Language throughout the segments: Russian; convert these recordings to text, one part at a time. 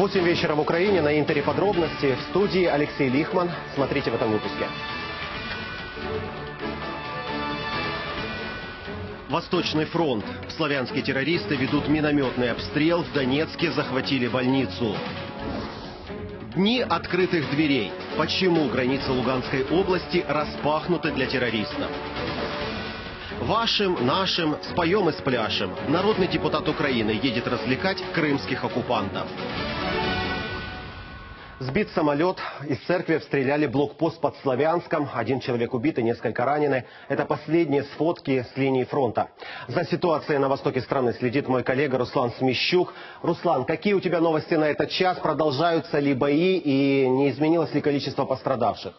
8 вечера в Украине на Интере подробности. В студии Алексей Лихман. Смотрите в этом выпуске. Восточный фронт. Славянские террористы ведут минометный обстрел. В Донецке захватили больницу. Дни открытых дверей. Почему границы Луганской области распахнуты для террористов? Вашим, нашим, споем и спляшем. Народный депутат Украины едет развлекать крымских оккупантов. Сбит самолет, из церкви обстреляли блокпост под Славянском. Один человек убит и несколько ранены. Это последние сфотки с линии фронта. За ситуацией на востоке страны следит мой коллега Руслан Смещук. Руслан, какие у тебя новости на этот час? Продолжаются ли бои и не изменилось ли количество пострадавших?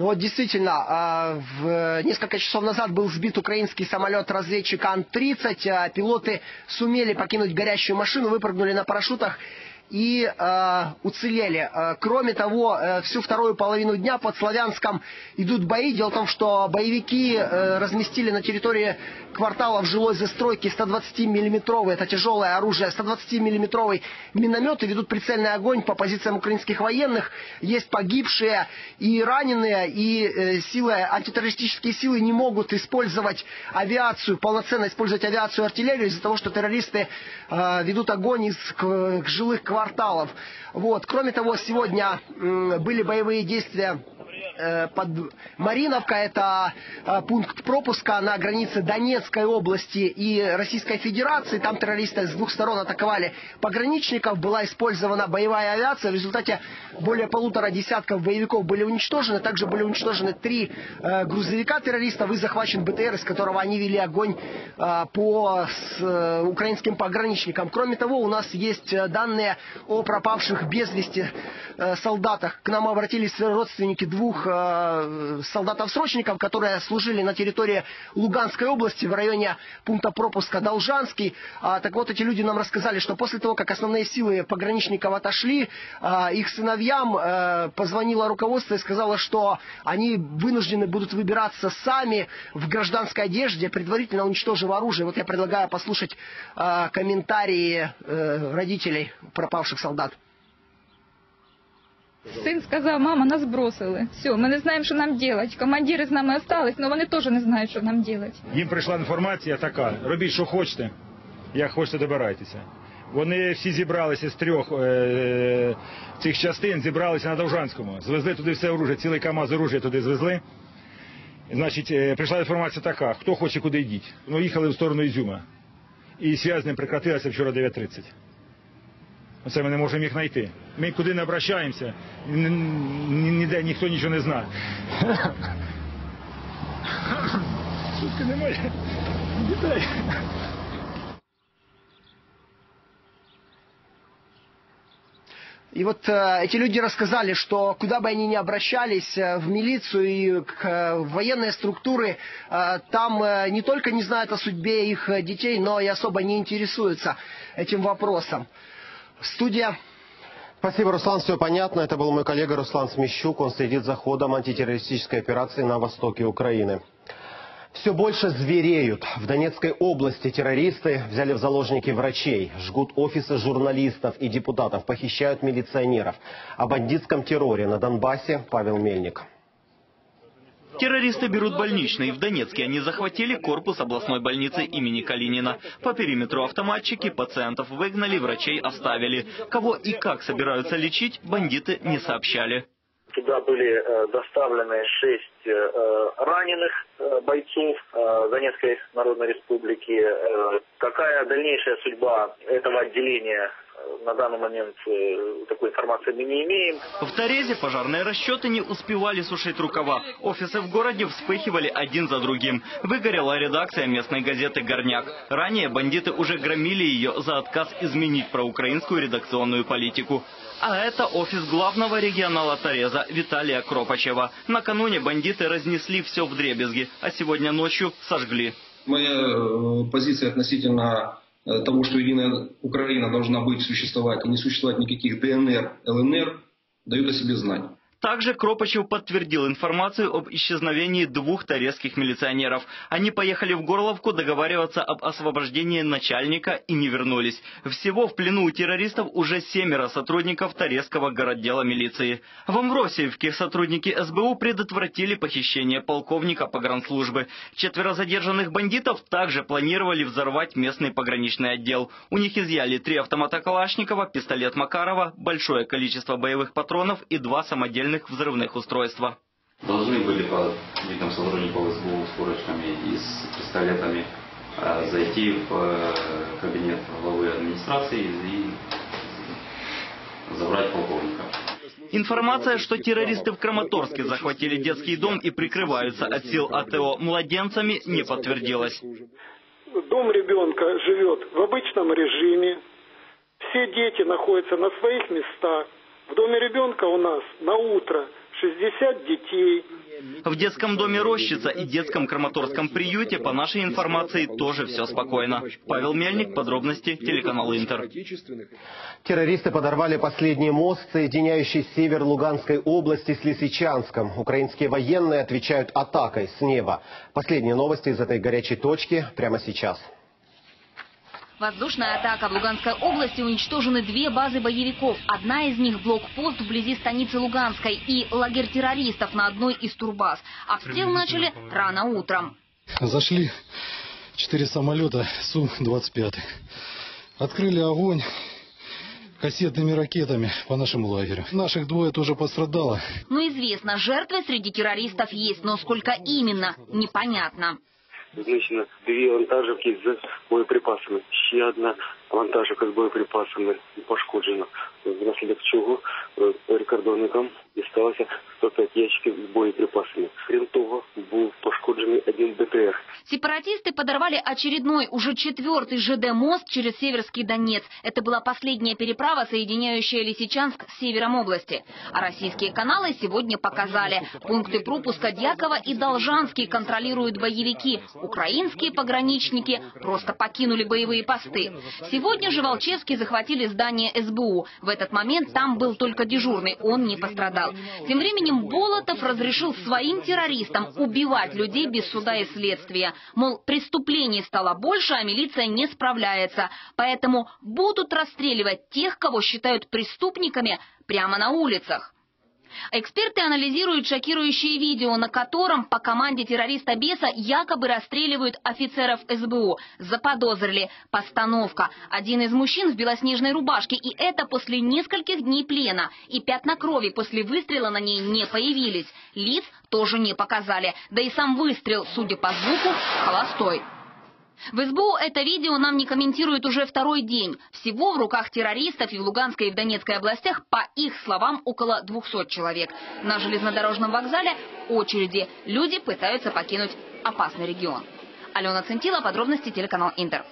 Ну вот действительно, а, в несколько часов назад был сбит украинский самолет-разведчик Ан-30. А пилоты сумели покинуть горящую машину, выпрыгнули на парашютах и э, уцелели. Э, кроме того, э, всю вторую половину дня под Славянском идут бои. Дело в том, что боевики э, разместили на территории кварталов жилой застройки 120-миллиметровый, это тяжелое оружие, 120-миллиметровый минометы ведут прицельный огонь по позициям украинских военных. Есть погибшие и раненые, и э, силы, антитеррористические силы не могут использовать авиацию, полноценно использовать авиацию и артиллерию из-за того, что террористы э, ведут огонь из к, к жилых кварталов кварталов. Вот. Кроме того, сегодня были боевые действия Э, под Мариновка, это э, пункт пропуска на границе Донецкой области и Российской Федерации. Там террористы с двух сторон атаковали пограничников, была использована боевая авиация. В результате более полутора десятков боевиков были уничтожены. Также были уничтожены три э, грузовика террористов и захвачен БТР, из которого они вели огонь по украинским пограничникам. Кроме того, у нас есть данные о пропавших без вести солдатах. К нам обратились родственники двух Э, солдатов-срочников, которые служили на территории Луганской области в районе пункта пропуска Должанский. А, так вот, эти люди нам рассказали, что после того, как основные силы пограничников отошли, а, их сыновьям а, позвонило руководство и сказало, что они вынуждены будут выбираться сами в гражданской одежде, предварительно уничтожив оружие. Вот я предлагаю послушать а, комментарии а, родителей пропавших солдат. Син сказав, мама, нас бросили. Все, ми не знаємо, що нам робити. Командири з нами залишились, але вони теж не знають, що нам робити. Їм прийшла інформація така: робіть, що хочете, як хочете, добирайтеся. Вони всі зібралися з трьох е, цих частин, зібралися на Довжанському, звезли туди все оружие, цілий КАМАЗ оружия туди звезли. Значить, е, прийшла інформація така: хто хоче, куди йдіть. Ну, їхали в сторону Ізюма. І зв'язь з ним прекратилася вчора 9.30. Оце ми не можемо їх знайти. Ми куди не обращаємося, ніде ніхто нічого не знає. Сутки немає дітей. И вот э, эти люди рассказали, что куда бы они ни обращались, э, в милицию и к, э, в военные структуры, э, там э, не только не знают о судьбе их э, детей, но и особо не интересуются этим вопросом. Студия. Спасибо, Руслан. Все понятно. Это был мой коллега Руслан Смещук. Он следит за ходом антитеррористической операции на востоке Украины. Все больше звереют. В Донецкой области террористы взяли в заложники врачей, жгут офисы журналистов и депутатов, похищают милиционеров. О бандитском терроре на Донбассе Павел Мельник. Террористы берут больничный. В Донецке они захватили корпус областной больницы имени Калинина. По периметру автоматчики пациентов выгнали, врачей оставили. Кого и как собираются лечить, бандиты не сообщали. Туда были э, доставлены шесть э, раненых э, бойцов Донецкой Народной Республики. Какая дальнейшая судьба этого отделения на данный момент э, такой информации мы не имеем. В Торезе пожарные расчеты не успевали сушить рукава. Офисы в городе вспыхивали один за другим. Выгорела редакция местной газеты «Горняк». Ранее бандиты уже громили ее за отказ изменить проукраинскую редакционную политику. А это офис главного регионала Тореза Виталия Кропачева. Накануне бандиты разнесли все в дребезги, а сегодня ночью сожгли. Моя э, позиция относительно того, что единая Украина должна быть, существовать, и не существовать никаких ДНР, ЛНР, дают о себе знать. Также Кропачев подтвердил информацию об исчезновении двух торезских милиционеров. Они поехали в Горловку договариваться об освобождении начальника и не вернулись. Всего в плену у террористов уже семеро сотрудников Торезского городдела милиции. В Амвросиевке сотрудники СБУ предотвратили похищение полковника погранслужбы. Четверо задержанных бандитов также планировали взорвать местный пограничный отдел. У них изъяли три автомата Калашникова, пистолет Макарова, большое количество боевых патронов и два самодельных взрывных устройства. Должны были по видам сотрудников СБУ с курочками и с пистолетами э, зайти в э, кабинет главы администрации и забрать полковника. Информация, что террористы в Краматорске захватили детский дом и прикрываются от сил АТО младенцами, не подтвердилась. Дом ребенка живет в обычном режиме. Все дети находятся на своих местах. В доме ребенка у нас на утро 60 детей. В детском доме Рощица и детском Краматорском приюте, по нашей информации, тоже все спокойно. Павел Мельник, подробности, телеканал Интер. Террористы подорвали последний мост, соединяющий север Луганской области с Лисичанском. Украинские военные отвечают атакой с неба. Последние новости из этой горячей точки прямо сейчас. Воздушная атака в Луганской области уничтожены две базы боевиков. Одна из них – блокпост вблизи станицы Луганской и лагерь террористов на одной из турбаз. Обстрел начали рано утром. Зашли четыре самолета Су-25. Открыли огонь кассетными ракетами по нашему лагерю. Наших двое тоже пострадало. Но известно, жертвы среди террористов есть, но сколько именно – непонятно. Знищено дві вантажівки з боєприпасами. Ще одна вантажівка з боєприпасами пошкоджена. Внаслідок чого прикордонникам дісталося 105 ящиків з боєприпасами. Крім того, був пошкоджений один БТР. Сепаратисты подорвали очередной, уже четвертый ЖД-мост через Северский Донец. Это была последняя переправа, соединяющая Лисичанск с севером области. А российские каналы сегодня показали. Пункты пропуска Дьякова и Должанский контролируют боевики. Украинские пограничники просто покинули боевые посты. Сегодня же Волчевский захватили здание СБУ. В этот момент там был только дежурный, он не пострадал. Тем временем Болотов разрешил своим террористам убивать людей без суда и следствия. Мол, преступлений стало больше, а милиция не справляется. Поэтому будут расстреливать тех, кого считают преступниками прямо на улицах. Эксперты анализируют шокирующее видео, на котором по команде террориста Беса якобы расстреливают офицеров СБУ. Заподозрили. Постановка. Один из мужчин в белоснежной рубашке, и это после нескольких дней плена. И пятна крови после выстрела на ней не появились. Лиц тоже не показали. Да и сам выстрел, судя по звуку, холостой. В СБУ это видео нам не комментируют уже второй день. Всего в руках террористов и в Луганской и в Донецкой областях, по их словам, около 200 человек. На железнодорожном вокзале очереди. Люди пытаются покинуть опасный регион. Алена Центила, подробности телеканал Интер.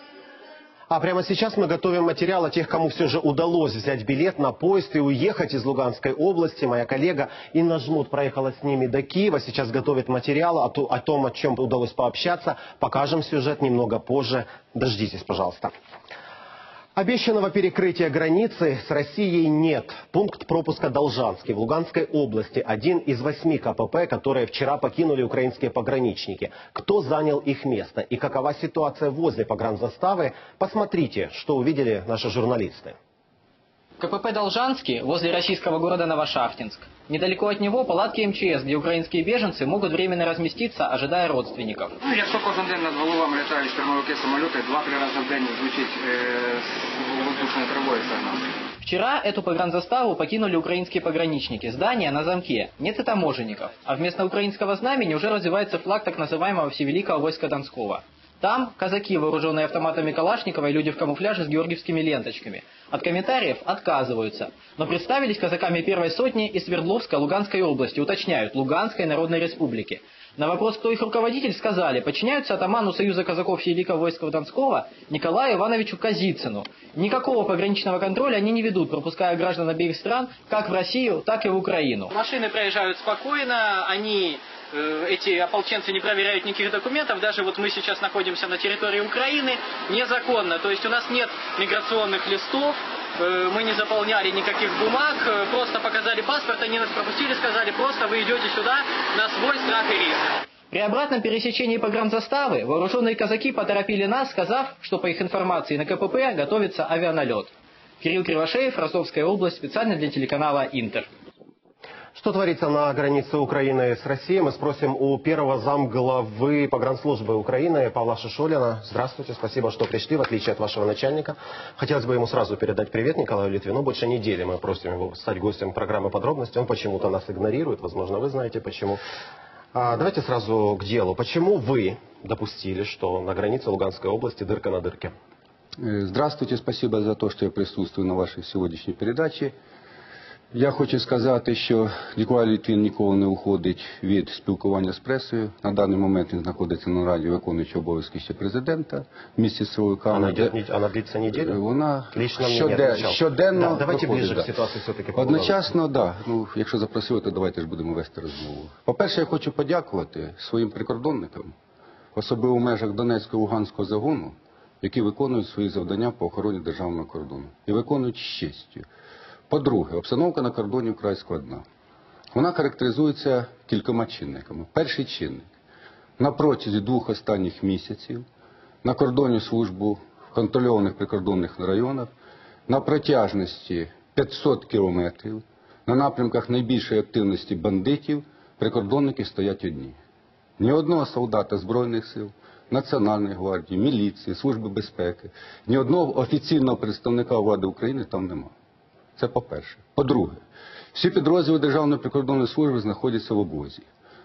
А прямо сейчас мы готовим материал о тех, кому все же удалось взять билет на поезд и уехать из Луганской области. Моя коллега Инна Жмут проехала с ними до Киева. Сейчас готовит материал о, о том, о чем удалось пообщаться. Покажем сюжет немного позже. Дождитесь, пожалуйста. Обещанного перекрытия границы с Россией нет. Пункт пропуска Должанский в Луганской области. Один из восьми КПП, которые вчера покинули украинские пограничники. Кто занял их место и какова ситуация возле погранзаставы, посмотрите, что увидели наши журналисты. КПП «Должанский» возле российского города Новошахтинск. Недалеко от него палатки МЧС, где украинские беженцы могут временно разместиться, ожидая родственников. Ну, якщо кожен день над головами літають штурмовики самоліти, два-три рази в день звучить е, з воздушної тривої сигнал. Вчера эту погранзаставу покинули украинские пограничники. Здание на замке. Нет и таможенников. А вместо украинского знамени уже развивается флаг так называемого Всевеликого войска Донского. Там казаки, вооруженные автоматами Калашникова и люди в камуфляже с георгиевскими ленточками. От комментариев отказываются. Но представились казаками первой сотни из Свердловска Луганской области, уточняют, Луганской Народной Республики. На вопрос, кто их руководитель, сказали, подчиняются атаману Союза казаков Великого войска Донского Николаю Ивановичу Казицыну. Никакого пограничного контроля они не ведут, пропуская граждан обеих стран как в Россию, так и в Украину. Машины проезжают спокойно, они эти ополченцы не проверяют никаких документов. Даже вот мы сейчас находимся на территории Украины незаконно. То есть у нас нет миграционных листов, э, мы не заполняли никаких бумаг, э, просто показали паспорт, они нас пропустили, сказали, просто вы идете сюда на свой страх и риск. При обратном пересечении погранзаставы вооруженные казаки поторопили нас, сказав, что по их информации на КПП готовится авианалет. Кирилл Кривошеев, Ростовская область, специально для телеканала «Интер». Что творится на границе Украины с Россией? Мы спросим у первого замглавы погранслужбы Украины Павла Шишолина. Здравствуйте, спасибо, что пришли, в отличие от вашего начальника. Хотелось бы ему сразу передать привет Николаю Литвину. Больше недели мы просим его стать гостем программы «Подробности». Он почему-то нас игнорирует, возможно, вы знаете почему. А, давайте сразу к делу. Почему вы допустили, что на границе Луганской области дырка на дырке? Э, Здравствуйте, спасибо за то, что я присутствую на вашій сьогоднішній передачі. Я хочу сказати, що Ніколай Літвін ніколи не уходить від спілкування з пресою. На даний момент він знаходиться на раді, виконуючи обов'язки ще президента в місті силовиками. Она, идет, не- она? Вона щоден, щоденно Да, давайте ближе да. к ситуации все-таки. Одночасно, так. Да. Ну, якщо запросили, то давайте ж будемо вести розмову. По-перше, я хочу подякувати своїм прикордонникам, особливо в межах Донецького Луганського загону, які виконують свої завдання по охороні державного кордону. І виконують з честю. По-друге, обстановка на кордоні вкрай складна. Вона характеризується кількома чинниками. Перший чинник. На протязі двох останніх місяців на кордоні службу в контрольованих прикордонних районах на протяжності 500 кілометрів на напрямках найбільшої активності бандитів прикордонники стоять одні. Ні одного солдата Збройних сил, Національної гвардії, міліції, Служби безпеки, ні одного офіційного представника влади України там немає. Це по-перше. По-друге, всі підрозділи Державної прикордонної служби знаходяться в обозі.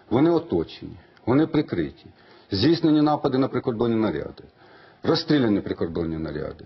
Вони оточені, вони прикриті, здійснені напади на прикордонні наряди, розстріляні прикордонні наряди,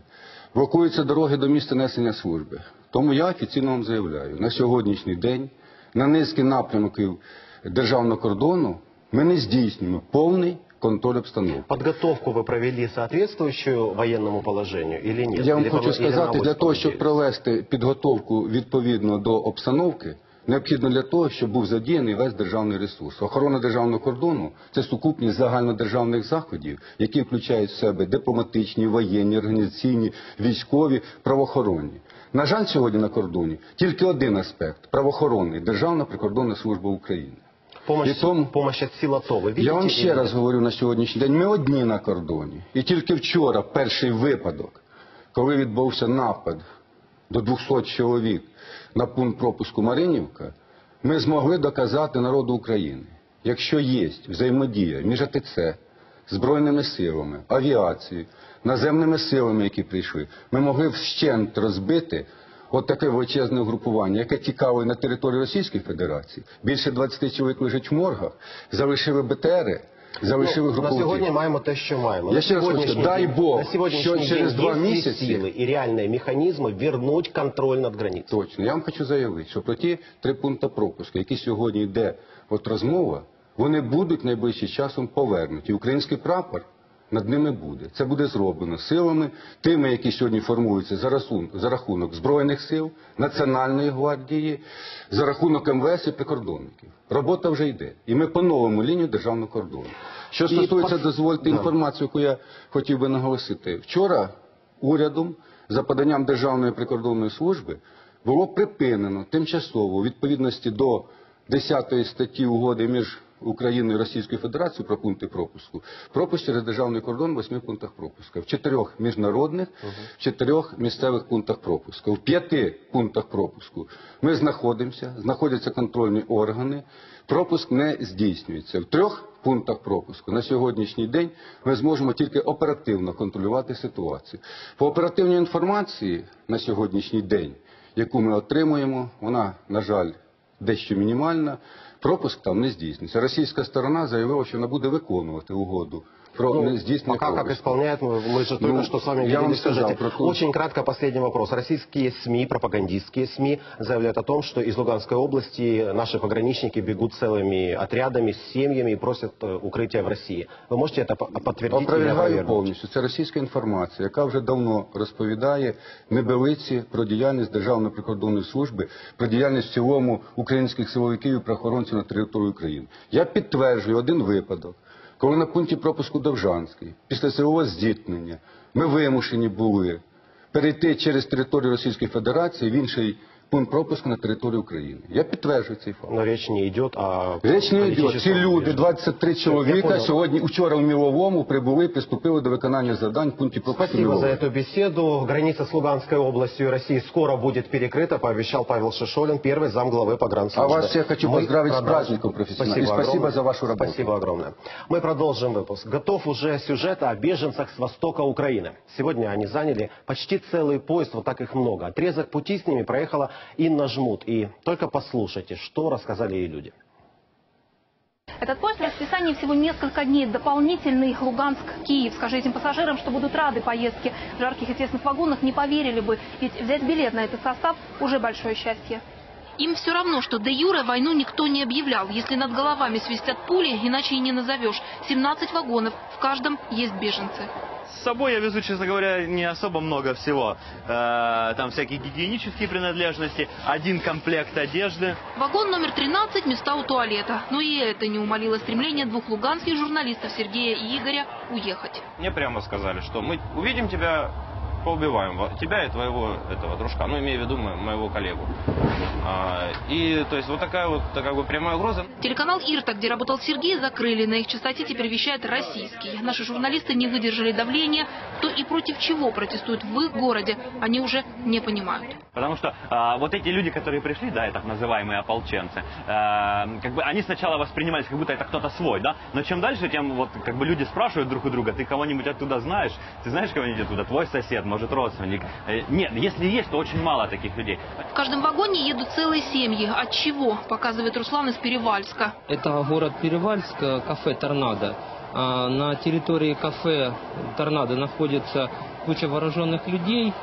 блокуються дороги до місця несення служби. Тому я офіційно вам заявляю, на сьогоднішній день на низки напрямків державного кордону ми не здійснюємо повний контроль обстановки. Подготовку вы провели соответствующую военному положению или нет? Я вам Или хочу сказати, для того, щоб провести підготовку відповідно до обстановки, необхідно для того, щоб був задіяний весь державний ресурс. Охорона державного кордону це сукупність загальнодержавних заходів, які включають в себе дипломатичні, воєнні, організаційні, військові, правоохоронні. На жаль, сьогодні на кордоні тільки один аспект правоохоронний Державна прикордонна служба України. Помощь, І тому- помощь от сил АТО? Я вам ще раз говорю на сьогоднішній день, ми одні на кордоні. І тільки вчора перший випадок, коли відбувся напад до 200 чоловік на пункт пропуску Маринівка, ми змогли доказати народу України, якщо є взаємодія між АТЦ, Збройними силами, авіацією, наземними силами, які прийшли, ми могли вщент розбити от таке величезне угрупування, яке тікало на територію Російської Федерації. Більше 20 чоловік лежать в моргах, залишили БТРи, залишили Ну, на сьогодні маємо те, що маємо. Я ще раз хочу дай Бог, на що через два місяці- сили і реальні механізми вернуть контроль над границей. Точно. Я вам хочу заявити, що про ті три пункти пропуску, які сьогодні йде от розмова, вони будуть найближчим часом повернуті. Український прапор над ними буде. Це буде зроблено силами, тими, які сьогодні формуються за, расун- за рахунок Збройних сил, Національної гвардії, за рахунок МВС і прикордонників. Робота вже йде. І ми по новому лінію державного кордону. Що стосується, дозвольте інформацію, яку я хотів би наголосити. Вчора урядом за поданням Державної прикордонної служби було припинено тимчасово у відповідності до 10 статті угоди між Україною і Російською Федерацією про пункти пропуску. Пропуск через державний кордон в восьми пунктах пропуска. В чотирьох міжнародних, в чотирьох місцевих пунктах пропуску. В п'яти пунктах пропуску ми знаходимося, знаходяться контрольні органи. Пропуск не здійснюється. В трьох пунктах пропуску на сьогоднішній день ми зможемо тільки оперативно контролювати ситуацію. По оперативній інформації на сьогоднішній день, яку ми отримуємо, вона, на жаль, дещо мінімальна. Пропуск там не здійснюється. Російська сторона заявила, що вона буде виконувати угоду про Ну, не здійснення пока как пропуску. исполняет, мы мы же только Ну, что с вами я видели, вам сказал скажите. про то- Очень кратко последний вопрос. Российские СМИ, пропагандистские СМИ заявляют о том, что из Луганской области наши пограничники бегут целыми отрядами, с семьями и просят э, укрытия в России. Вы можете это по- подтвердить или Опровергаю опровергнуть? повністю. Це російська інформація, яка вже давно розповідає небелиці про діяльність Державної прикордонної служби, про діяльність в цілому українських силовиків і правоохоронців на території України. Я підтверджую один випадок, коли на пункті пропуску Довжанський, після силового зіткнення, ми вимушені були перейти через територію Російської Федерації в інший пункт пропуску на територію України. Я підтверджую цей факт. Но речь не идет о Річ не йде. Ці политическом люди, движении. 23 Я чоловіка, понял. сьогодні, вчора в Міловому прибули і приступили до виконання завдань в пункті пропуску Спасибо за Мілового. эту беседу. Граница с Луганской областью и Россией скоро будет перекрыта, пообещал Павел Шишолин, первый замглавы погранслужбы. А вас я хочу Мы поздравить с продолжим. праздником профессиональным. И спасибо огромное. за вашу работу. Спасибо огромное. Мы продолжим выпуск. Готов уже сюжет о беженцах с востока Украины. Сегодня они заняли почти целый поезд, вот так их много. Отрезок пути с ними проехала Инна Жмут. И только послушайте, что рассказали ей люди. Этот поезд в расписании всего несколько дней. Дополнительный Луганск-Киев. Скажи этим пассажирам, что будут рады поездке в жарких и тесных вагонах, не поверили бы. Ведь взять билет на этот состав уже большое счастье. Им все равно, что де юре войну никто не объявлял. Если над головами свистят пули, иначе и не назовешь. 17 вагонов, в каждом есть беженцы. С собой я везу, честно говоря, не особо много всего. Э, Там всякие гигиенические принадлежности, один комплект одежды. Вагон номер 13 – места у туалета. Но и это не умолило стремление двух луганских журналистов Сергея и Игоря уехать. Мне прямо сказали, что мы увидим тебя, поубиваем тебя и твоего этого дружка, ну, имею в виду мо- моего коллегу. А, и, то есть, вот такая вот, такая вот прямая угроза. Телеканал «Ирта», где работал Сергей, закрыли. На их частоте теперь вещает российский. Наши журналисты не выдержали давления. Кто и против чего протестует в их городе, они уже не понимают. Потому что а, вот эти люди, которые пришли, да, и так называемые ополченцы, а, как бы они сначала воспринимались, как будто это кто-то свой, да, но чем дальше, тем вот как бы люди спрашивают друг у друга, ты кого-нибудь оттуда знаешь, ты знаешь кого-нибудь оттуда, твой сосед, может родственник. Э, Нет, если есть, то очень мало таких людей. В каждом вагоне едут целые семьи. От чего, показывает Руслан из Перевальска. Это город Перевальск, кафе «Торнадо». А На территории кафе «Торнадо» находится куча вооруженных людей.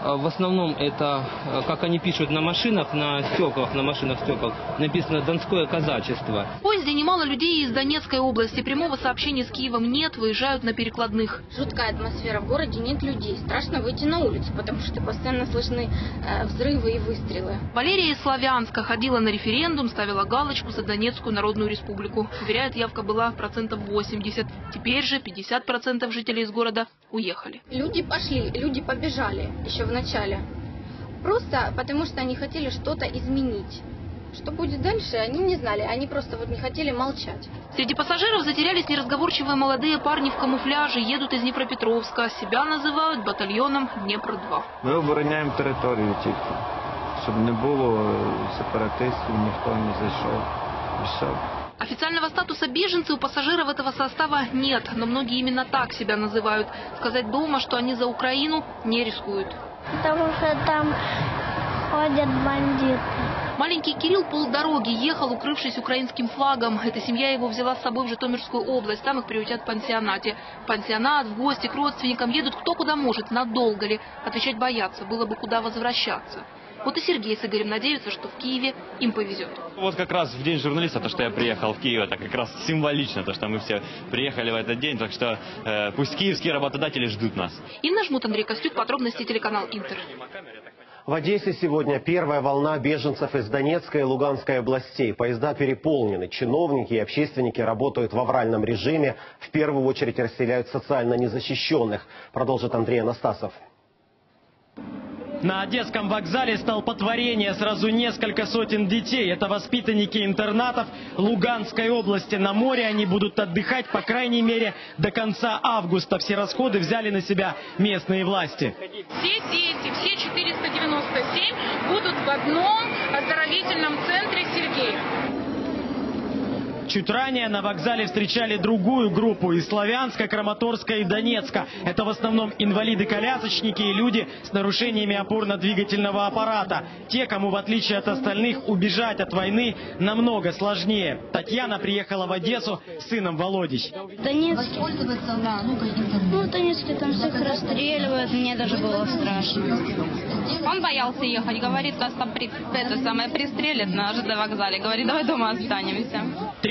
А В основном это, э, как они пишут на машинах, на стеклах, на машинах стеклах, написано «Донское казачество». В поезде немало людей из Донецкой области. Прямого сообщения с Киевом нет, выезжают на перекладных. Жуткая атмосфера в городе, нет людей. Страшно выйти на улицу, потому что постоянно слышны э, взрывы и выстрелы. Валерия из Славянска ходила на референдум, ставила галочку за Донецкую Народную Республику. Уверяет, явка была процентов 80. Теперь же 50% жителей из города уехали. Люди пошли, люди побежали еще в начале. Просто потому что они хотели что-то изменить. Что будет дальше, они не знали. Они просто вот не хотели молчать. Среди пассажиров затерялись неразговорчивые молодые парни в камуфляже, едут из Днепропетровска. Себя называют батальоном Днепр-2. Ми обороняємо територію тільки, щоб не було е, сепаратистів, ніхто не зайшов. І все. Официального статуса беженцы у пассажиров этого состава нет, но многие именно так себя называют. Сказать дома, что они за Украину, не рискуют. Потому что там ходят бандиты. Маленький Кирилл полдороги ехал, укрывшись украинским флагом. Эта семья его взяла с собой в Житомирскую область. Там их приютят в пансионате. Пансионат, в гости к родственникам едут кто куда может, надолго ли. Отвечать боятся, было бы куда возвращаться. Вот и Сергей с Игорем надеются, что в Киеве им повезет. Вот как раз в день журналиста, то, что я приехал в Киев, это как раз символично, то, что мы все приехали в этот день, так что э, пусть киевские работодатели ждут нас. Инна Жмут, Андрей Костюк, подробности телеканал Интер. В Одессе сегодня первая волна беженцев из Донецкой и Луганской областей. Поезда переполнены. Чиновники и общественники работают в авральном режиме. В первую очередь расселяют социально незащищенных. Продолжит Андрей Анастасов. На Одесском вокзале столпотворение. Сразу несколько сотен детей. Это воспитанники интернатов Луганской области. На море они будут отдыхать, по крайней мере, до конца августа. Все расходы взяли на себя местные власти. Все дети, все 497 будут в одном оздоровительном центре Сергеев. Чуть ранее на вокзале встречали другую группу из Славянска, Краматорска и Донецка. Это в основном инвалиды-колясочники и люди с нарушениями опорно-двигательного аппарата. Те, кому в отличие от остальных убежать от войны намного сложнее. Татьяна приехала в Одессу с сыном Володей. Донецк. Ну, в Донецке там всех расстреливают, мне даже было страшно. Он боялся ехать, говорит, нас там при, это самое пристрелят на ЖД вокзале. Говорит, давай дома останемся.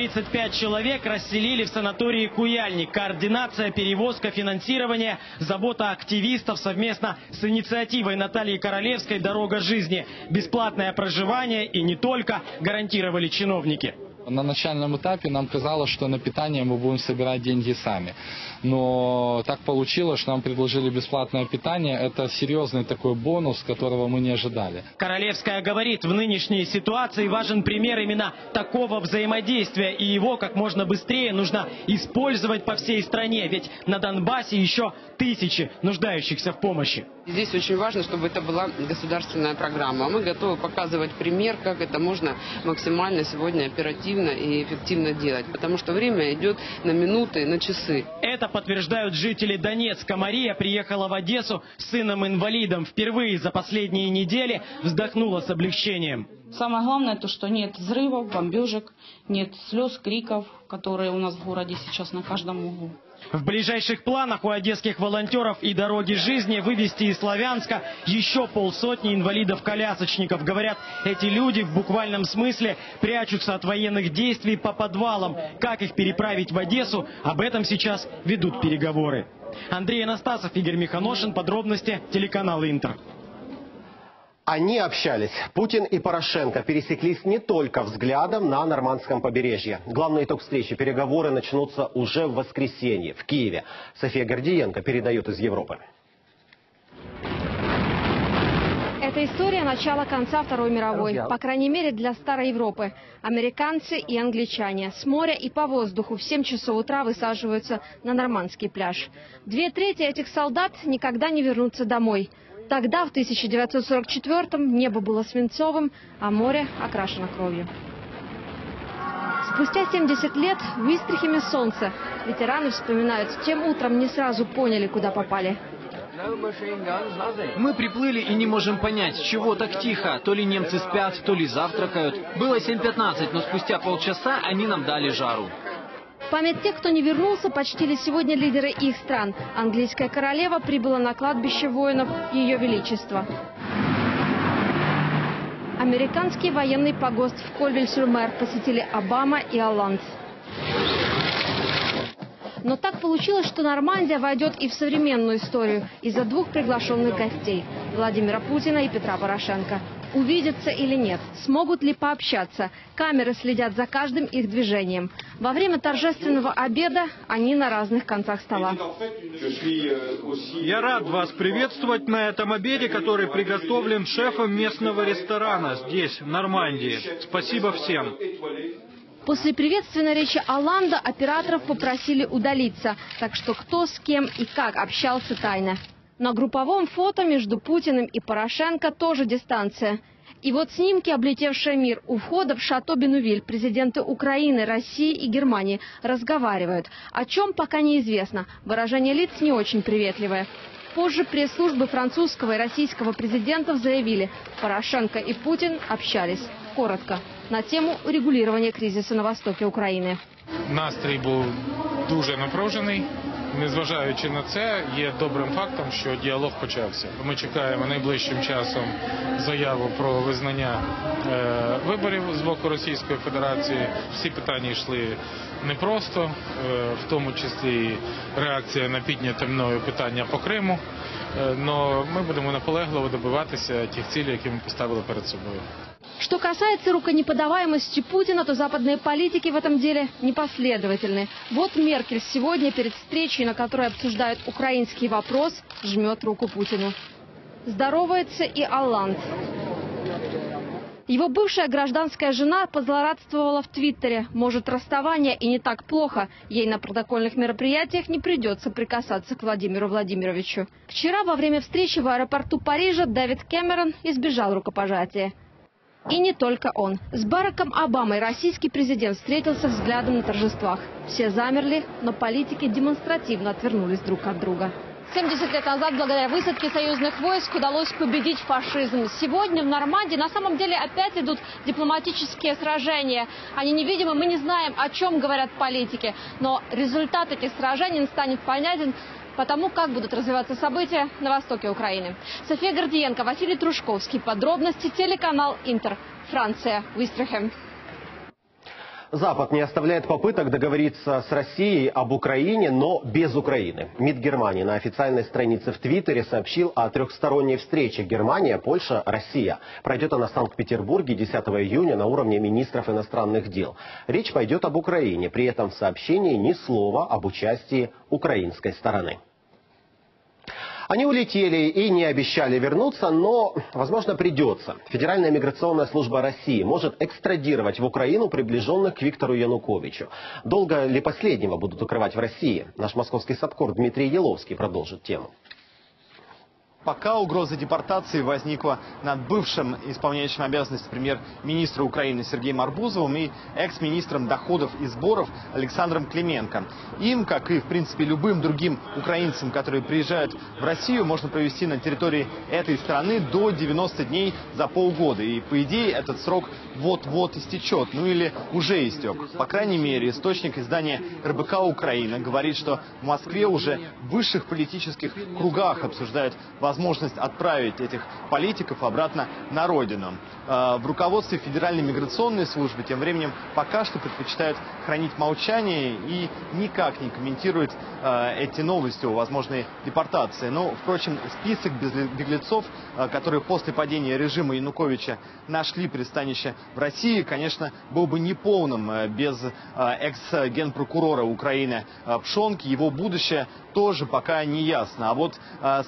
35 человек расселили в санатории Куяльник. Координация, перевозка, финансирование, забота активистов совместно с инициативой Натальи Королевской «Дорога жизни». Бесплатное проживание и не только гарантировали чиновники. На начальном этапе нам казалось, что на питание мы будем собирать деньги сами. Но так получилось, что нам предложили бесплатное питание. Это серьезный такой бонус, которого мы не ожидали. Королевская говорит, в нынешней ситуации важен пример именно такого взаимодействия. И его как можно быстрее нужно использовать по всей стране. Ведь на Донбассе еще тысячи нуждающихся в помощи. Здесь очень важно, чтобы это была государственная программа. Мы готовы показывать пример, как это можно максимально сегодня оперативно и эффективно делать. Потому что время идет на минуты, на часы. Это подтверждают жители Донецка. Мария приехала в Одессу с сыном-инвалидом. Впервые за последние недели вздохнула с облегчением. Самое главное то, что нет взрывов, бомбежек, нет слез, криков, которые у нас в городе сейчас на каждом углу. В ближайших планах у одесских волонтеров и дороги жизни вывести из Славянска еще полсотни инвалидов-колясочников. Говорят, эти люди в буквальном смысле прячутся от военных действий по подвалам. Как их переправить в Одессу, об этом сейчас ведут переговоры. Андрей Анастасов, Игорь Миханошин. Подробности телеканал Интер. Они общались. Путин и Порошенко пересеклись не только взглядом на нормандском побережье. Главный итог встречи – переговоры начнутся уже в воскресенье в Киеве. София Гордиенко передает из Европы. Это история начала конца Второй мировой, по крайней мере для Старой Европы. Американцы и англичане с моря и по воздуху в 7 часов утра высаживаются на нормандский пляж. Две трети этих солдат никогда не вернутся домой – Тогда, в 1944-м, небо было свинцовым, а море окрашено кровью. Спустя 70 лет в Истрихеме солнце. Ветераны вспоминают, тем утром не сразу поняли, куда попали. Мы приплыли и не можем понять, чего так тихо. То ли немцы спят, то ли завтракают. Было 7.15, но спустя полчаса они нам дали жару. Память тех, кто не вернулся, почтили сегодня лидеры их стран. Английская королева прибыла на кладбище воинов Ее Величества. Американский военный погост в Кольвиль-Сюрмер посетили Обама и Оланд. Но так получилось, что Нормандия войдет и в современную историю из-за двух приглашенных гостей – Владимира Путина и Петра Порошенко увидятся или нет, смогут ли пообщаться. Камеры следят за каждым их движением. Во время торжественного обеда они на разных концах стола. Я рад вас приветствовать на этом обеде, который приготовлен шефом местного ресторана здесь, в Нормандии. Спасибо всем. После приветственной речи Аланда операторов попросили удалиться, так что кто с кем и как общался тайно. На групповом фото между Путиным и Порошенко тоже дистанция. И вот снимки, облетевшие мир. У входа в шато Бенувиль президенты Украины, России и Германии разговаривают. О чем пока неизвестно. Выражение лиц не очень приветливое. Позже пресс-службы французского и российского президентов заявили, Порошенко и Путин общались. Коротко. На тему регулирования кризиса на востоке України. Настрій був дуже напружений. Незважаючи на це, є добрим фактом, що діалог почався. Ми чекаємо найближчим часом заяву про визнання е, виборів з боку Російської Федерації. Всі питання йшли непросто, е, в тому числі реакція на підняте мною питання по Криму. Но ми будемо наполегливо добиватися тих цілей, які ми поставили перед собою. Что касается руконеподаваемости Путина, то западные политики в этом деле непоследовательны. Вот Меркель сегодня перед встречей, на которой обсуждают украинский вопрос, жмет руку Путину. Здоровается и Алланд. Его бывшая гражданская жена позлорадствовала в Твиттере. Может, расставание и не так плохо. Ей на протокольных мероприятиях не придется прикасаться к Владимиру Владимировичу. Вчера во время встречи в аэропорту Парижа Дэвид Кэмерон избежал рукопожатия. И не только он. С Бараком Обамой российский президент встретился взглядом на торжествах. Все замерли, но политики демонстративно отвернулись друг от друга. 70 лет назад, благодаря высадке союзных войск, удалось победить фашизм. Сегодня в Нормандии на самом деле опять идут дипломатические сражения. Они невидимы, мы не знаем, о чем говорят политики. Но результат этих сражений станет понятен потому как будут развиваться события на востоке Украины. София Гордиенко, Василий Трушковский. Подробности телеканал Интер. Франция. Уистрахем. Запад не оставляет попыток договориться с Россией об Украине, но без Украины. МИД Германии на официальной странице в Твиттере сообщил о трехсторонней встрече Германия, Польша, Россия. Пройдет она в Санкт-Петербурге 10 июня на уровне министров иностранных дел. Речь пойдет об Украине. При этом в сообщении ни слова об участии украинской стороны. Они улетели и не обещали вернуться, но, возможно, придется. Федеральная миграционная служба России может экстрадировать в Украину приближенных к Виктору Януковичу. Долго ли последнего будут укрывать в России? Наш московский САПКОР Дмитрий Еловский продолжит тему. Пока угроза депортации возникла над бывшим исполняющим обязанности премьер-министра Украины Сергеем Арбузовым и экс-министром доходов и сборов Александром Клименко. Им, как и, в принципе, любым другим украинцам, которые приезжают в Россию, можно провести на территории этой страны до 90 дней за полгода. И, по идее, этот срок вот-вот истечет, ну или уже истек. По крайней мере, источник издания РБК «Украина» говорит, что в Москве уже в высших политических кругах обсуждают возможность возможность отправить этих политиков обратно на родину. Э, в руководстве Федеральной миграционной службы тем временем пока что предпочитают хранить молчание и никак не комментируют э, эти новости о возможной депортации. Но, впрочем, список беглецов, э, которые после падения режима Януковича нашли пристанище в России, конечно, был бы неполным без экс-генпрокурора Украины Пшонки. Его будущее тоже пока не ясно. А вот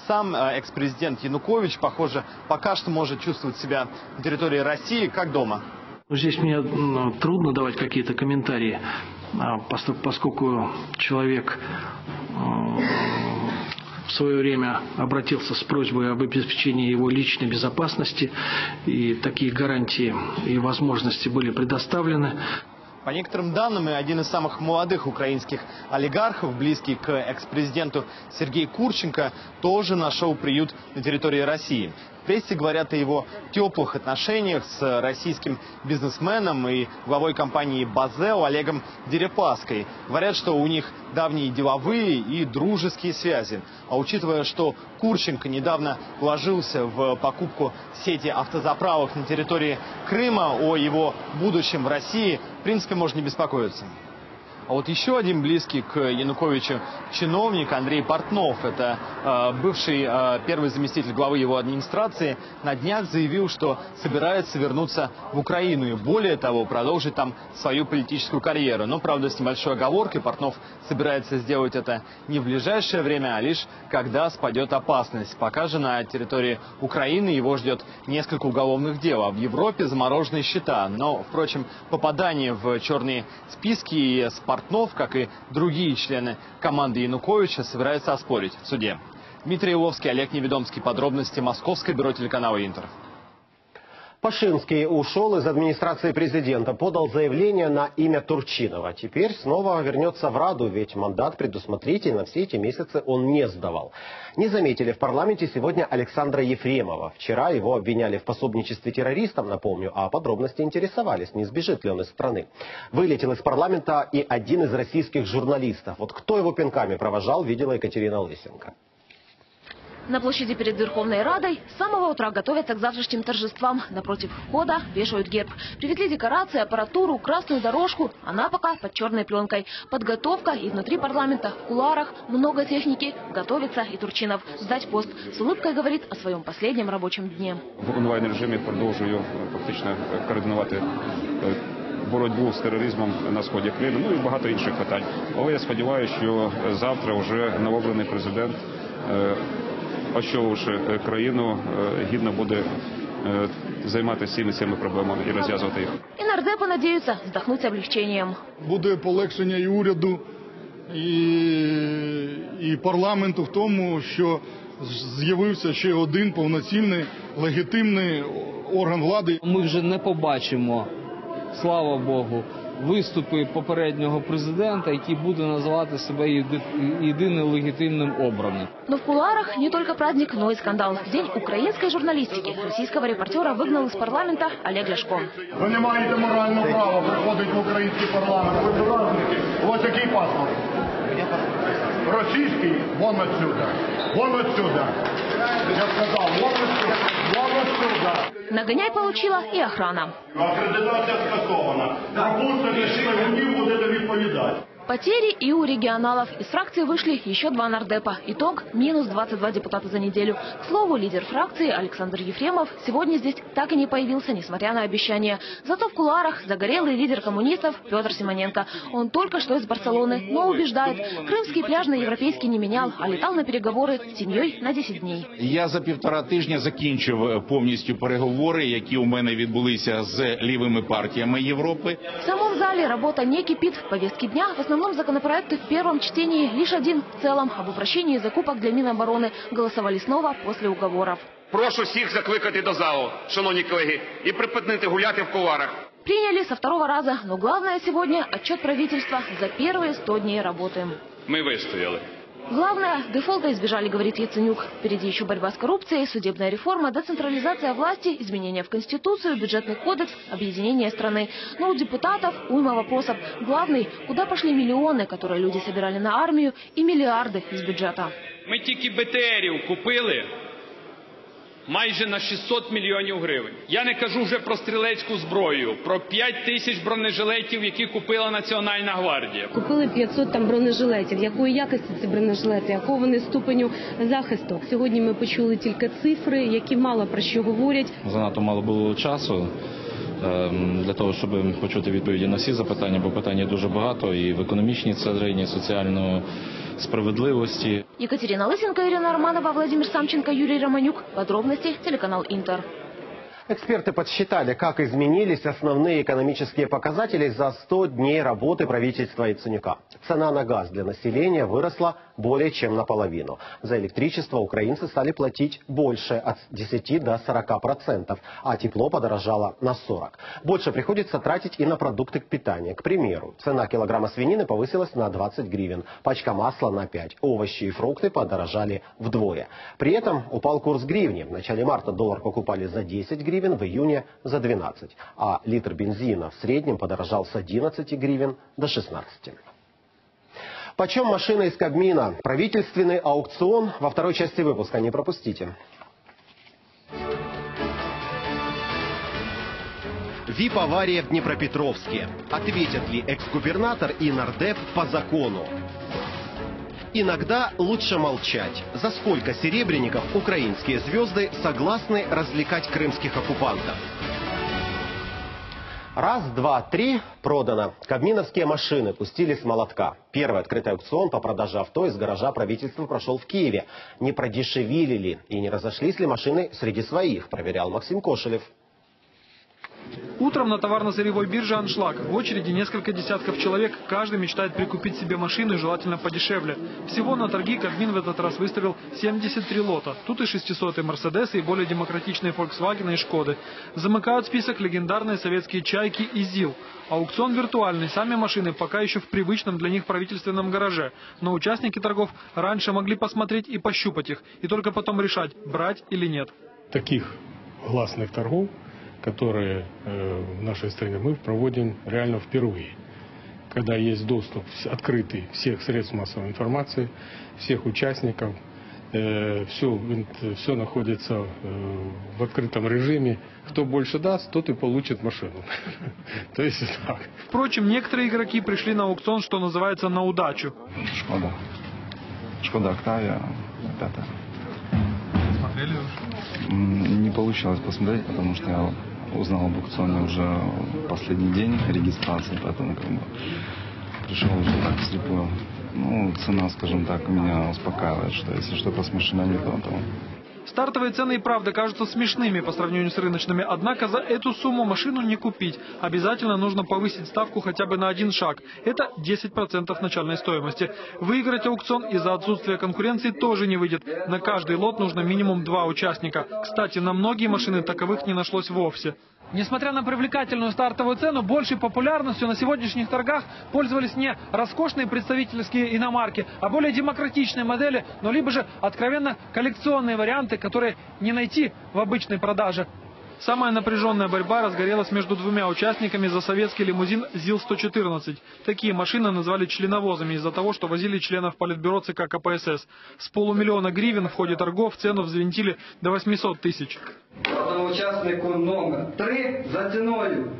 сам экс президент Янукович, похоже, пока что может чувствовать себя на территории России как дома. Здесь мне трудно давать какие-то комментарии, а, поскольку человек а, в свое время обратился с просьбой об обеспечении его личной безопасности, и такие гарантии и возможности были предоставлены. По некоторым данным, и один из самых молодых украинских олигархов, близкий к экс-президенту Сергей Курченко, тоже нашел приют на территории России прессе говорят о его теплых отношениях с российским бизнесменом и главой компании «Базео» Олегом Дерипаской. Говорят, что у них давние деловые и дружеские связи. А учитывая, что Курченко недавно вложился в покупку сети автозаправок на территории Крыма, о его будущем в России, в принципе, можно не беспокоиться. А вот еще один близкий к Януковичу чиновник Андрей Портнов, это э, бывший э, первый заместитель главы его администрации, на днях заявил, что собирается вернуться в Украину и более того продолжить там свою политическую карьеру. Но, правда, с небольшой оговоркой Портнов собирается сделать это не в ближайшее время, а лишь когда спадет опасность. Пока же на территории Украины его ждет несколько уголовных дел, а в Европе замороженные счета. Но, впрочем, попадание в черные списки и с Портнов, как и другие члены команды Януковича, собираются оспорить в суде. Дмитрий Иловский, Олег Неведомский. Подробности Московское бюро телеканала «Интер». Пашинский ушел из администрации президента, подал заявление на имя Турчинова. Теперь снова вернется в Раду, ведь мандат предусмотрительно все эти месяцы он не сдавал. Не заметили в парламенте сегодня Александра Ефремова. Вчера его обвиняли в пособничестве террористам, напомню, а подробности интересовались, не сбежит ли он из страны. Вылетел из парламента и один из российских журналистов. Вот кто его пинками провожал, видела Екатерина Лысенко. На площади перед Верховной Радой с самого утра готовятся к завтрашним торжествам. Напротив входа вешают герб. Привезли декорации, аппаратуру, красную дорожку. Она пока под черной пленкой. Подготовка и внутри парламента, в кулуарах много техники. Готовится и Турчинов. Сдать пост. С улыбкой говорит о своем последнем рабочем дне. В онлайн режимі продовжую фактично координувати боротьбу з тероризмом на сході країни, ну і багато інших питань. Але я сподіваюся, що завтра вже новообраний президент очоливши країну, гідно буде займатися всіми цими проблемами і розв'язувати їх. І нардепи надіються здохнути облегченням. Буде полегшення і уряду, і, і парламенту в тому, що з'явився ще один повноцінний легітимний орган влади. Ми вже не побачимо, слава Богу, виступи попереднього президента, який буде називати себе єдиним легітимним обраним. Но в кулуарах не только праздник, но и скандал. В день украинской журналистики российского репортера выгнал из парламента Олег Ляшко. Ви не маєте морального права приходити в український парламент. Ви дурники. Ось який паспорт. Російський, вон отсюда. Вон отсюда. Я сказал, вон отсюда. Вон отсюда. Нагоняй получила и охрана. Акредитація скасована. Пропустите, що мені будете відповідати. Потери и у регионалов. Из фракции вышли еще два нардепа. Итог – минус 22 депутата за неделю. К слову, лидер фракции Александр Ефремов сегодня здесь так и не появился, несмотря на обещания. Зато в куларах загорелый лидер коммунистов Петр Симоненко. Он только что из Барселоны, но убеждает, крымский пляж на европейский не менял, а летал на переговоры с семьей на 10 дней. Я за півтора тижня закінчив е, повністю переговори, які у мене відбулися з лівими партіями Європи. В самом зале работа не кипит. В повестке дня в основном законопроекты в первом чтении, лишь один в целом об упрощении закупок для Минобороны. Голосовали снова после уговоров. Прошу всіх закликати до залу, шановні колеги, і припинити гуляти в куларах. Приняли со второго раза, но главное сегодня – отчет правительства за первые 100 дней работы. Ми вистояли. Главное, дефолта избежали, говорит Яценюк. Впереди еще борьба с коррупцией, судебная реформа, децентрализация власти, изменения в Конституцию, бюджетный кодекс, объединение страны. Но у депутатов уйма вопросов. Главный, куда пошли миллионы, которые люди собирали на армию, и миллиарды из бюджета. Ми тільки БТРів купили майже на 600 мільйонів гривень. Я не кажу вже про стрілецьку зброю, про 5 тисяч бронежилетів, які купила Національна гвардія. Купили 500 там бронежилетів. Якої якості ці бронежилети, якого вони ступеню захисту? Сьогодні ми почули тільки цифри, які мало про що говорять. Занадто мало було часу ем, для того, щоб почути відповіді на всі запитання, бо питань дуже багато і в економічній царині, і соціальної справедливості. Екатерина Лысенко, Ирина Романова, Владимир Самченко, Юрий Романюк. Подробности телеканал Интер. Эксперты подсчитали, как изменились основные экономические показатели за 100 дней работы правительства Яценюка. Цена на газ для населения выросла более чем наполовину. За электричество украинцы стали платить больше от 10 до 40 процентов, а тепло подорожало на 40. Больше приходится тратить и на продукты питания. К примеру, цена килограмма свинины повысилась на 20 гривен, пачка масла на 5, овощи и фрукты подорожали вдвое. При этом упал курс гривни. В начале марта доллар покупали за 10 гривен, в июне за 12, а литр бензина в среднем подорожал с 11 гривен до 16. Почем машина из Кабмина? Правительственный аукцион во второй части выпуска. Не пропустите. ВИП-авария в Днепропетровске. Ответят ли экс-губернатор и нардеп по закону? Иногда лучше молчать. За сколько серебряников украинские звезды согласны развлекать крымских оккупантов? Раз, два, три, продано. Кабминовские машины пустили с молотка. Первый открытый аукцион по продаже авто из гаража правительства прошел в Киеве. Не продешевили ли и не разошлись ли машины среди своих, проверял Максим Кошелев. Утром на товарно-сырьевой бирже «Аншлаг». В очереди несколько десятков человек. Каждый мечтает прикупить себе машину и желательно подешевле. Всего на торги Кабмин в этот раз выставил 73 лота. Тут и 600-е «Мерседесы», и более демократичные «Фольксвагены» и «Шкоды». Замыкают список легендарные советские «Чайки» и «ЗИЛ». Аукцион виртуальный. Сами машины пока еще в привычном для них правительственном гараже. Но участники торгов раньше могли посмотреть и пощупать их. И только потом решать, брать или нет. Таких гласных торгов которые э, в нашей стране мы проводим реально впервые. Когда есть доступ открытый всех средств массовой информации, всех участников, э, все, все находится э, в открытом режиме. Кто больше даст, тот и получит машину. То есть так. Впрочем, некоторые игроки пришли на аукцион, что называется, на удачу. Шкода. Шкода Октавия, пятая. Смотрели уже? Не получилось посмотреть, потому что я узнал об аукционе уже последний день регистрации, поэтому как бы пришел уже так вслепую. Ну, цена, скажем так, меня успокаивает, что если что-то с машинами, то, то Стартовые цены и правда кажутся смешными по сравнению с рыночными, однако за эту сумму машину не купить. Обязательно нужно повысить ставку хотя бы на один шаг. Это 10% начальной стоимости. Выиграть аукцион из-за отсутствия конкуренции тоже не выйдет. На каждый лот нужно минимум два участника. Кстати, на многие машины таковых не нашлось вовсе. Несмотря на привлекательную стартовую цену, большей популярностью на сегодняшних торгах пользовались не роскошные представительские иномарки, а более демократичные модели, но либо же откровенно коллекционные варианты, которые не найти в обычной продаже. Самая напряженная борьба разгорелась между двумя участниками за советский лимузин ЗИЛ-114. Такие машины назвали членовозами из-за того, что возили членов Политбюро ЦК КПСС. С полумиллиона гривен в ходе торгов цену взвинтили до 800 тысяч. Участнику много. Три за ціною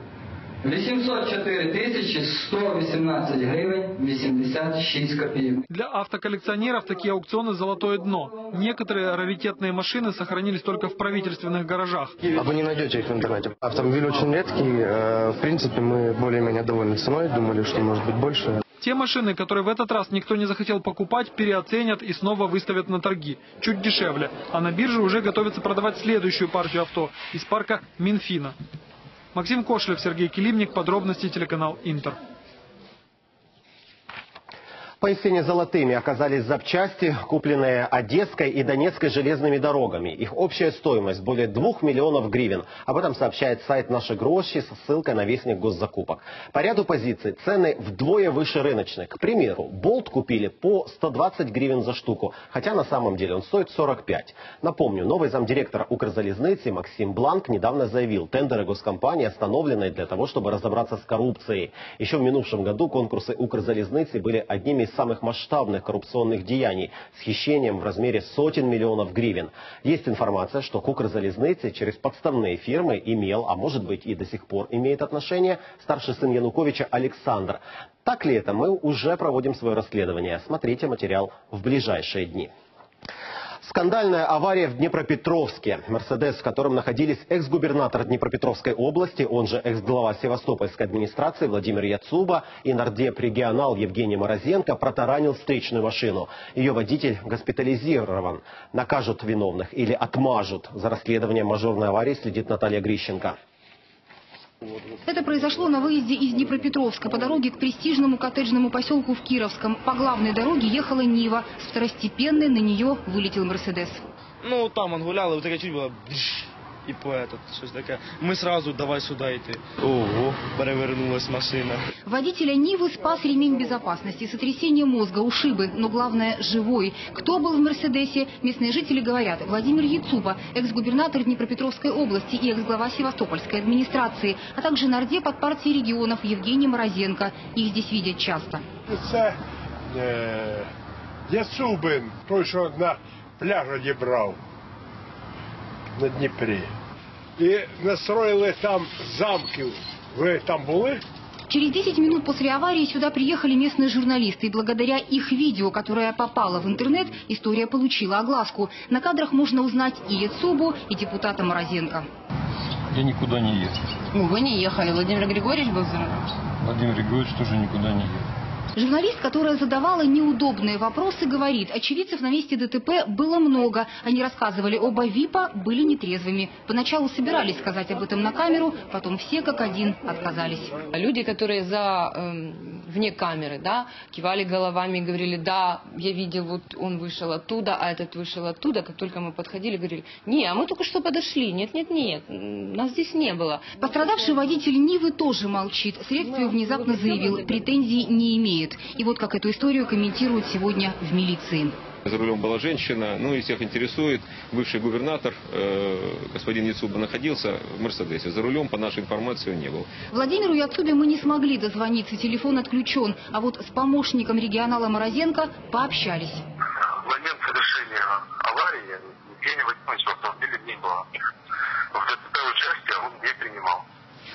804 тисячі 118 гривень 86 копійок. Для автоколлекционеров такие аукционы золотое дно. Некоторые раритетные машины сохранились только в правительственных гаражах. А вы не найдете их в интернете. Автомобиль очень редкий. Э, В принципе, мы более-менее довольны ценой. Думали, что может быть больше. Те машины, которые в этот раз никто не захотел покупать, переоценят и снова выставят на торги. Чуть дешевле. А на бирже уже готовятся продавать следующую партию авто из парка Минфина. Максим Кошлев, Сергей Килимник. Подробности телеканал Интер. Поистине золотыми оказались запчасти, купленные Одесской и Донецкой железными дорогами. Их общая стоимость более двух миллионов гривен. Об этом сообщает сайт «Наши гроши» со ссылкой на вестник госзакупок. По ряду позиций цены вдвое выше рыночных. К примеру, болт купили по 120 гривен за штуку, хотя на самом деле он стоит 45. Напомню, новый замдиректора Укрзалезницы Максим Бланк недавно заявил, тендеры госкомпании остановлены для того, чтобы разобраться с коррупцией. Еще в минувшем году конкурсы Укрзалезницы были одними из самых масштабных коррупционных деяний с хищением в размере сотен миллионов гривен. Есть информация, что к Укрзалезнице через подставные фирмы имел, а может быть и до сих пор имеет отношение, старший сын Януковича Александр. Так ли это? Мы уже проводим свое расследование. Смотрите материал в ближайшие дни. Скандальная авария в Днепропетровске. Мерседес, в котором находились экс-губернатор Днепропетровской области, он же экс-глава Севастопольской администрации Владимир Яцуба и нардеп-регионал Евгений Морозенко протаранил встречную машину. Ее водитель госпитализирован. Накажут виновных или отмажут. За расследованием мажорной аварии следит Наталья Грищенко. Это произошло на выезде из Днепропетровска по дороге к престижному коттеджному поселку в Кировском. По главной дороге ехала Нива. С второстепенной на нее вылетел Мерседес. Ну, там он гулял, і таке чуть було бдж, і по этот, щось таке. Ми сразу давай сюди йти. Ого, перевернулась машина. Водителя Нивы спас ремень безопасности, сотрясение мозга, ушибы, но главное – живой. Кто был в Мерседесе? Местные жители говорят. Владимир Яцуба, экс-губернатор Днепропетровской области и экс-глава Севастопольской администрации, а также нардеп от партии регионов Евгений Морозенко. Их здесь видят часто. Це е, Яцубин, той, що на пляжі брав на Дніпрі. І настроїли там замків. Ви там були? Через 10 минут после аварии сюда приехали местные журналисты. И благодаря их видео, которое попало в интернет, история получила огласку. На кадрах можно узнать и Яцубу, и депутата Морозенко. Я никуда не ехал. Ну, вы не ехали. Владимир Григорьевич был за рулем. Владимир Григорьевич тоже никуда не ехал. Журналист, которая задавала неудобные вопросы, говорит, очевидцев на месте ДТП было много. Они рассказывали, оба ВИПа были нетрезвыми. Поначалу собирались сказать об этом на камеру, потом все как один отказались. Люди, которые за эм, вне камеры, да, кивали головами и говорили, да, я видел, вот он вышел оттуда, а этот вышел оттуда. Как только мы подходили, говорили, не, а мы только что подошли, нет, нет, нет, нас здесь не было. Пострадавший водитель Нивы тоже молчит. Следствие внезапно заявил, претензий не имеет. И вот как эту историю комментируют сегодня в милиции. За рулем была женщина, ну и всех интересует, бывший губернатор, э, господин Яцуба, находился в Мерседесе. За рулем, по нашей информации, он не был. Владимиру Яцубе мы не смогли дозвониться, телефон отключен. А вот с помощником регионала Морозенко пообщались. В момент совершения аварии Евгения Владимировича в автомобиле не было. В ДТП участие он не принимал.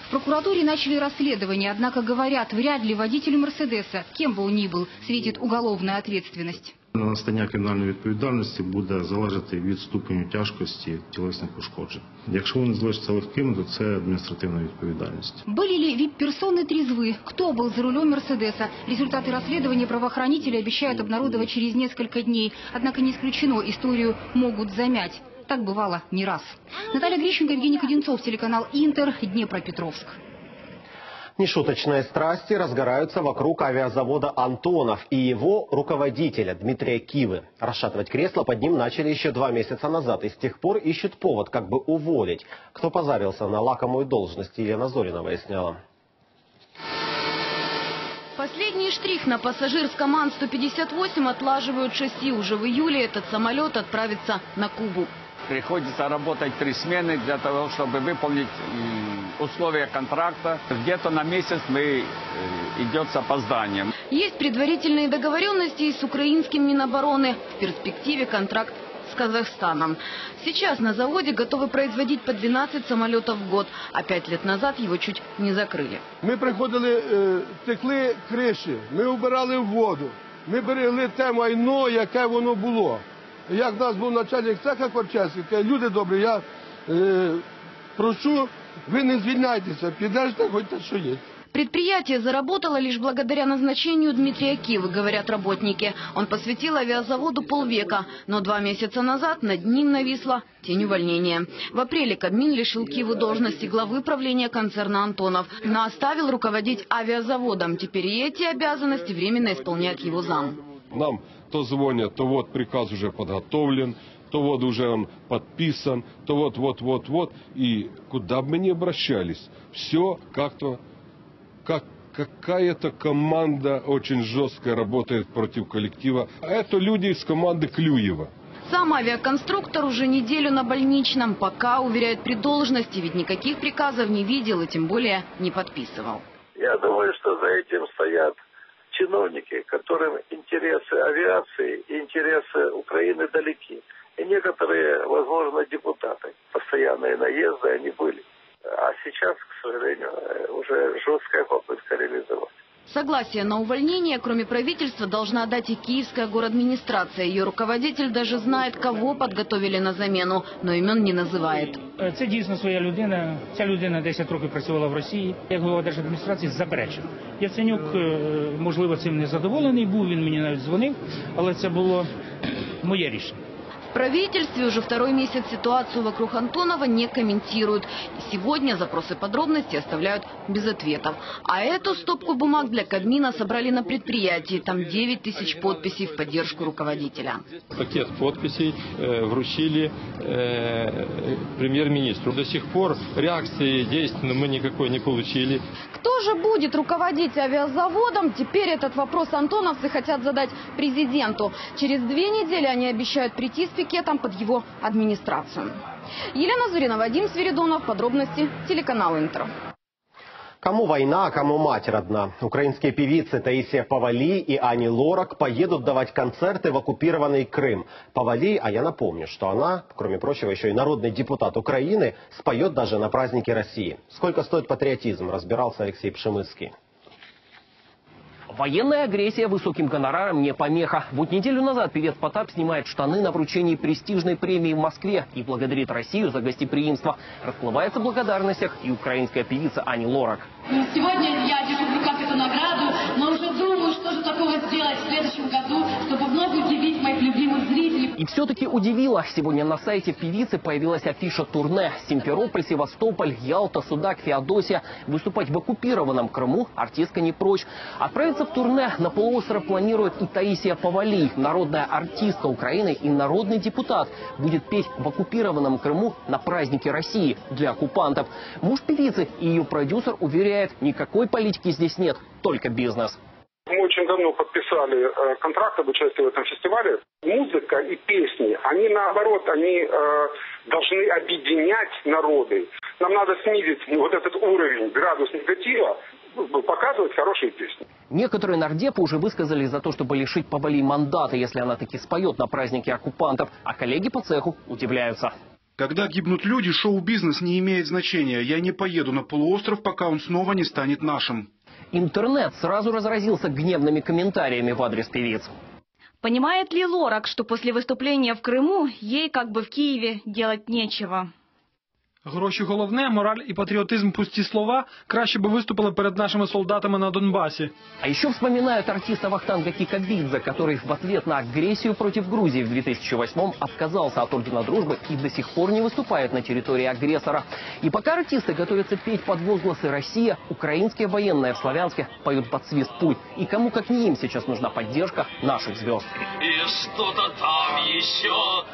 В прокуратуре начали расследование, однако говорят, вряд ли водителю Мерседеса, кем бы он ни был, светит уголовная ответственность. На настання кримінальної відповідальності буде залежати від ступеню тяжкості тілесних ушкоджень. Якщо вони залишаться легкими, то це адміністративна відповідальність. Были ли вип-персоны трезвы? Кто был за рулем Мерседеса? Результаты расследования правоохранители обещают обнародовать через несколько дней. Однако не исключено, историю могут замять. Так бывало не раз. Наталья Грищенко, Евгений Кодинцов, телеканал Интер, Днепропетровск. Нешуточные страсти разгораются вокруг авиазавода «Антонов» и его руководителя Дмитрия Кивы. Расшатывать кресло под ним начали еще два месяца назад и с тех пор ищут повод, как бы уволить. Кто позарился на лакомую должность, Елена Зорина выясняла. Последний штрих на пассажирском Ан-158 отлаживают шасси. Уже в июле этот самолет отправится на Кубу. Приходится работать три смены для того, чтобы выполнить условия контракта. Где-то на месяц мы э, идет с опозданием. Есть предварительные договоренности и с украинским Минобороны. В перспективе контракт с Казахстаном. Сейчас на заводе готовы производить по 12 самолетов в год, а пять лет назад его чуть не закрыли. Ми приходили, е, текли криші, ми убирали воду, ми берегли те майно, яке воно було. Як в нас був начальник цеха Корчевський, каже, люди добрі, я е, прошу, ви не звільняйтеся, підежте, хоч те, що є. Предприятие заработало лишь благодаря назначению Дмитрия Кивы, говорят работники. Он посвятил авиазаводу полвека, но два месяца назад над ним нависла тень увольнения. В апреле Кабмин лишил Киву должности главы правления концерна «Антонов», но оставил руководить авиазаводом. Теперь и эти обязанности временно исполняет его зам. Нам то звонят, то вот приказ уже подготовлен, то вот уже он подписан, то вот, вот, вот, вот. И куда бы мы ни обращались, все как-то как какая-то команда очень жестко работает против коллектива. А это люди из команды Клюева. Сам авиаконструктор уже неделю на больничном, пока, уверяет при должности, ведь никаких приказов не видел и тем более не подписывал. Я думаю, что за этим стоят чиновники, которым интересы авиации и интересы Украины далеки. И некоторые, возможно, депутаты. Постоянные наезды они были. А сейчас, к сожалению, уже жесткая попытка реализовать. Согласие на увольнение, кроме правительства, должна дать и киевская администрация. Ее руководитель даже знает, кого подготовили на замену, но имен не называет. Це дійсно своя людина. Ця людина 10 років працювала в Росії. Як голова держадміністрації заперечив. Яценюк, можливо, цим не задоволений був, він мені навіть дзвонив, але це було моє рішення. В правительстве уже второй месяц ситуацию вокруг Антонова не комментируют. И сегодня запросы подробностей оставляют без ответов. А эту стопку бумаг для Кабмина собрали на предприятии. Там 9 тысяч подписей в поддержку руководителя. Пакет подписей э, вручили э, премьер-министру. До сих пор реакции действий мы никакой не получили. Кто же будет руководить авиазаводом? Теперь этот вопрос антоновцы хотят задать президенту. Через две недели они обещают прийти с пикетом под его администрацию. Елена Зурина, Вадим Свиридонов. Подробности телеканал Интер. Кому война, а кому мать родна. Украинские певицы Таисия Павали и Ани Лорак поедут давать концерты в оккупированный Крым. Павали, а я напомню, что она, кроме прочего, еще и народный депутат Украины, споет даже на празднике России. Сколько стоит патриотизм, разбирался Алексей Пшемыцкий. Военная агрессия высоким гонораром не помеха. Вот неделю назад певец Потап снимает штаны на вручении престижной премии в Москве и благодарит Россию за гостеприимство. Расплывается в благодарностях и украинская певица Ани Лорак. Сегодня я держу в руках эту награду, но уже думаю, что же такого сделать в следующем году, чтобы вновь удивить моих любимых зрителей. И все-таки удивило. Сегодня на сайте певицы появилась афиша турне. Симферополь, Севастополь, Ялта, Судак, Феодосия. Выступать в оккупированном Крыму артистка не прочь. Отправиться в турне на полуостров планирует и Таисия Павали. Народная артистка Украины и народный депутат. Будет петь в оккупированном Крыму на празднике России для оккупантов. Муж певицы и ее продюсер уверяет, никакой политики здесь нет, только бизнес. Мы очень давно подписали э, контракт об участии в этом фестивале. Музыка и песни, они наоборот, они э, должны объединять народы. Нам надо снизить вот этот уровень, градус негатива, показывать хорошие песни. Некоторые нардепы уже высказались за то, чтобы лишить Павали мандата, если она таки споет на празднике оккупантов, а коллеги по цеху удивляются. Когда гибнут люди, шоу-бизнес не имеет значения. Я не поеду на полуостров, пока он снова не станет нашим. Интернет сразу разразился гневными комментариями в адрес певиц. Понимает ли Лорак, что после выступления в Крыму ей, как бы в Киеве, делать нечего? Гроші головне, мораль і патріотизм пусті слова. Краще би виступили перед нашими солдатами на Донбасі. А еще вспоминают артиста Вахтанга Кикабидзе, который в ответ на агрессию против Грузии в 2008-м отказался от Ордена Дружбы и до сих пор не выступает на территории агрессора. И пока артисты готовятся петь под возгласы «Россия», украинские военные в Славянске поют под свист пуль. И кому как не им сейчас нужна поддержка наших звезд. И что-то там еще...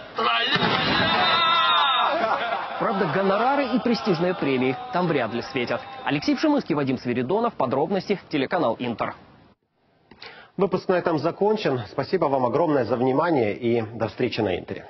Правда, гонорары и престижные премии там вряд ли светят. Алексей Пшемыский, Вадим Свиридонов. Подробности. Телеканал Интер. Выпуск на этом закончен. Спасибо вам огромное за внимание и до встречи на Интере.